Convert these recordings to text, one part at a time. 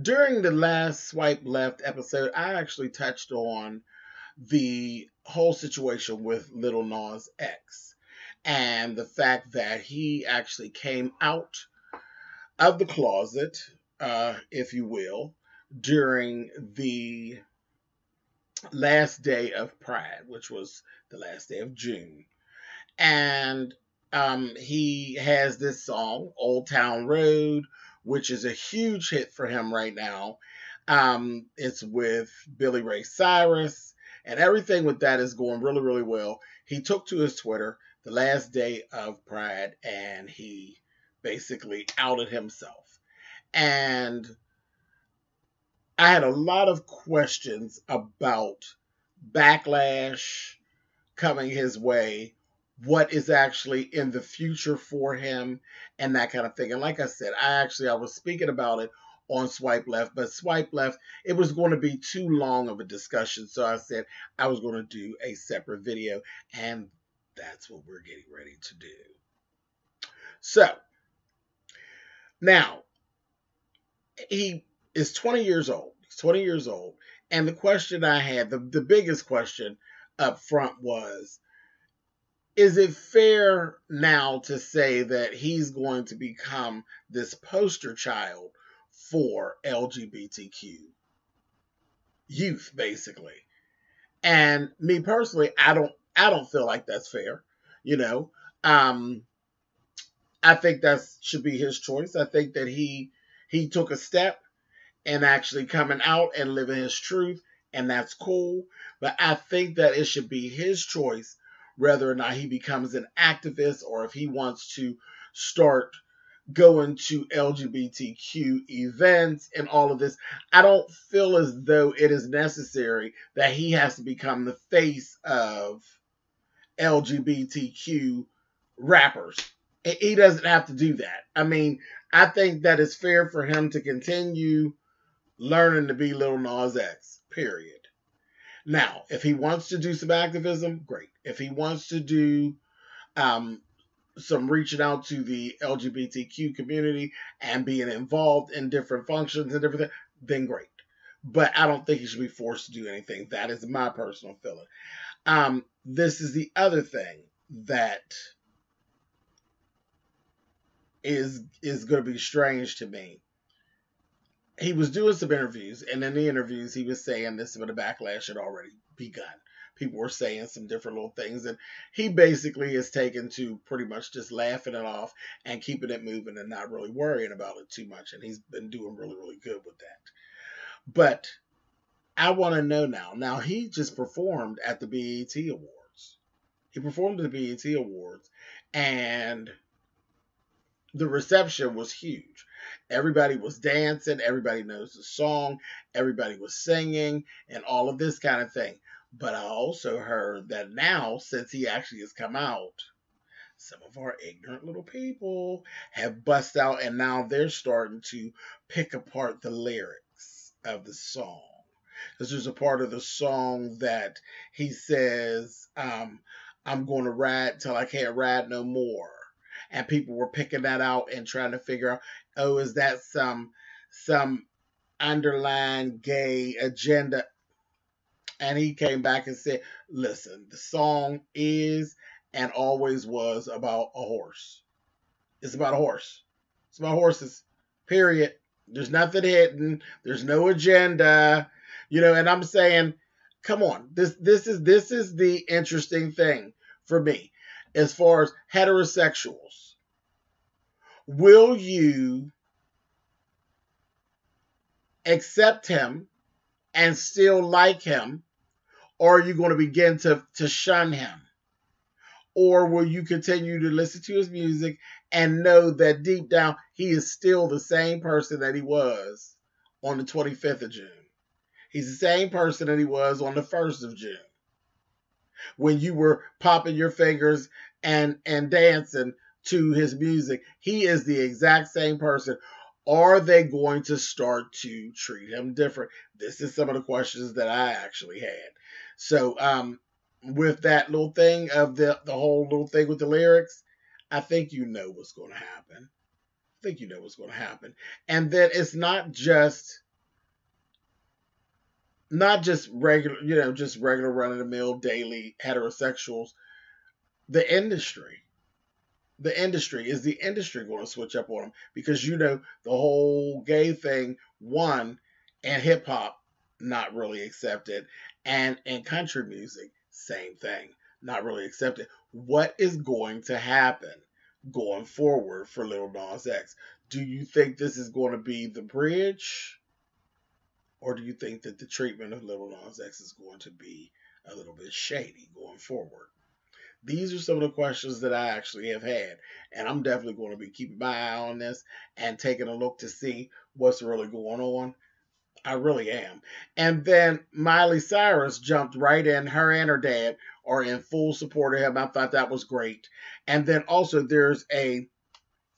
during the last swipe left episode, I actually touched on the whole situation with Lil Nas X and the fact that he actually came out of the closet, uh, if you will, during the last day of Pride, which was the last day of June. And um, he has this song, Old Town Road, which is a huge hit for him right now. Um, it's with Billy Ray Cyrus, and everything with that is going really, really well. He took to his Twitter the last day of Pride and he basically outed himself. And I had a lot of questions about backlash coming his way what is actually in the future for him and that kind of thing. And like I said, I actually I was speaking about it on Swipe Left, but Swipe Left, it was going to be too long of a discussion. So I said I was going to do a separate video, and that's what we're getting ready to do. So now he is 20 years old. He's 20 years old. And the question I had, the, the biggest question up front was is it fair now to say that he's going to become this poster child for LGBTQ youth, basically? And me personally, I don't I don't feel like that's fair. You know, um, I think that should be his choice. I think that he he took a step and actually coming out and living his truth, and that's cool. But I think that it should be his choice whether or not he becomes an activist or if he wants to start going to LGBTQ events and all of this. I don't feel as though it is necessary that he has to become the face of LGBTQ rappers. He doesn't have to do that. I mean, I think that it's fair for him to continue learning to be Lil Nas X, period. Now, if he wants to do some activism, great. If he wants to do um, some reaching out to the LGBTQ community and being involved in different functions and everything, then great. But I don't think he should be forced to do anything. That is my personal feeling. Um, this is the other thing that is is going to be strange to me he was doing some interviews, and in the interviews, he was saying this, but the backlash had already begun. People were saying some different little things, and he basically is taken to pretty much just laughing it off and keeping it moving and not really worrying about it too much. And he's been doing really, really good with that. But I want to know now. Now, he just performed at the BET Awards. He performed at the BET Awards, and the reception was huge. Everybody was dancing, everybody knows the song, everybody was singing, and all of this kind of thing. But I also heard that now, since he actually has come out, some of our ignorant little people have bust out and now they're starting to pick apart the lyrics of the song. Because there's a part of the song that he says, um, I'm going to ride till I can't ride no more and people were picking that out and trying to figure out, oh, is that some some underlying gay agenda? And he came back and said, listen, the song is and always was about a horse. It's about a horse. It's about horses. Period. There's nothing hidden. There's no agenda. You know, and I'm saying, come on. This this is this is the interesting thing for me as far as heterosexuals. Will you accept him and still like him? Or are you going to begin to, to shun him? Or will you continue to listen to his music and know that deep down he is still the same person that he was on the 25th of June? He's the same person that he was on the 1st of June when you were popping your fingers and and dancing to his music. He is the exact same person. Are they going to start to treat him different? This is some of the questions that I actually had. So um with that little thing of the the whole little thing with the lyrics, I think you know what's going to happen. I think you know what's going to happen. And then it's not just not just regular, you know, just regular run of the mill daily heterosexuals, the industry. The industry is the industry going to switch up on them because you know the whole gay thing one and hip hop not really accepted. And in country music same thing not really accepted. What is going to happen going forward for Lil Nas X? Do you think this is going to be the bridge or do you think that the treatment of Lil Nas X is going to be a little bit shady going forward? These are some of the questions that I actually have had, and I'm definitely going to be keeping my eye on this and taking a look to see what's really going on. I really am. And then Miley Cyrus jumped right in. Her and her dad are in full support of him. I thought that was great. And then also there's a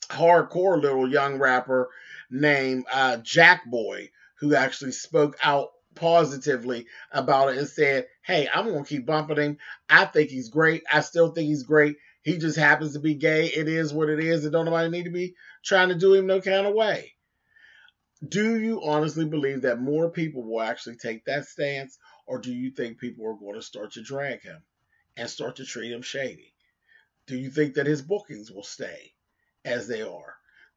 hardcore little young rapper named uh, Jackboy who actually spoke out positively about it and said, Hey, I'm going to keep bumping him. I think he's great. I still think he's great. He just happens to be gay. It is what it is. And don't nobody need to be trying to do him no kind of way. Do you honestly believe that more people will actually take that stance? Or do you think people are going to start to drag him and start to treat him shady? Do you think that his bookings will stay as they are?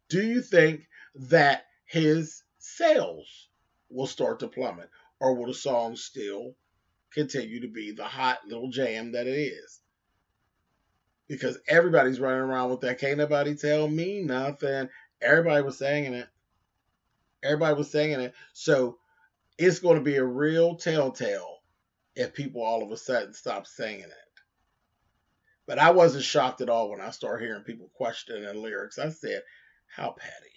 Do you think that his sales will start to plummet? Or will the song still continue to be the hot little jam that it is? Because everybody's running around with that. Can't nobody tell me nothing. Everybody was singing it. Everybody was singing it. So it's going to be a real telltale if people all of a sudden stop singing it. But I wasn't shocked at all when I started hearing people questioning the lyrics. I said, How petty.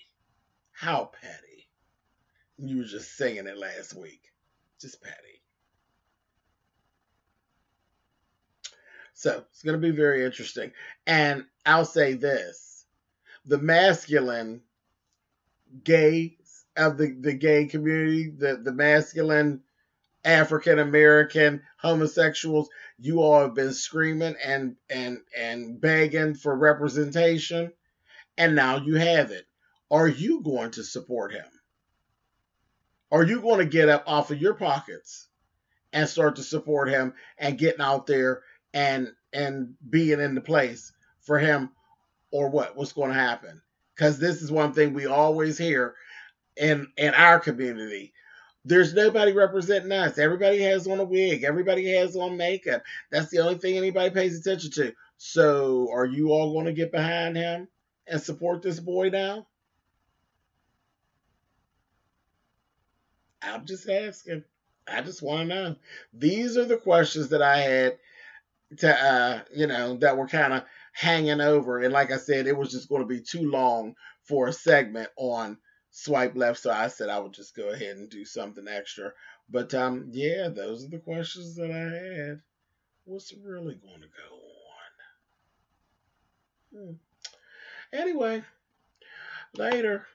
How petty. You were just singing it last week. Just Patty. So it's going to be very interesting. And I'll say this the masculine gay of the, the gay community, the, the masculine African American homosexuals, you all have been screaming and and and begging for representation, and now you have it. Are you going to support him? Are you going to get up off of your pockets and start to support him and getting out there and and being in the place for him or what? What's going to happen? Because this is one thing we always hear in in our community. There's nobody representing us. Everybody has on a wig. Everybody has on makeup. That's the only thing anybody pays attention to. So, are you all going to get behind him and support this boy now? I'm just asking. I just want to know. These are the questions that I had to, uh, you know, that were kind of hanging over. And like I said, it was just going to be too long for a segment on swipe left. So I said I would just go ahead and do something extra. But um, yeah, those are the questions that I had. What's really going to go on? Hmm. Anyway, later.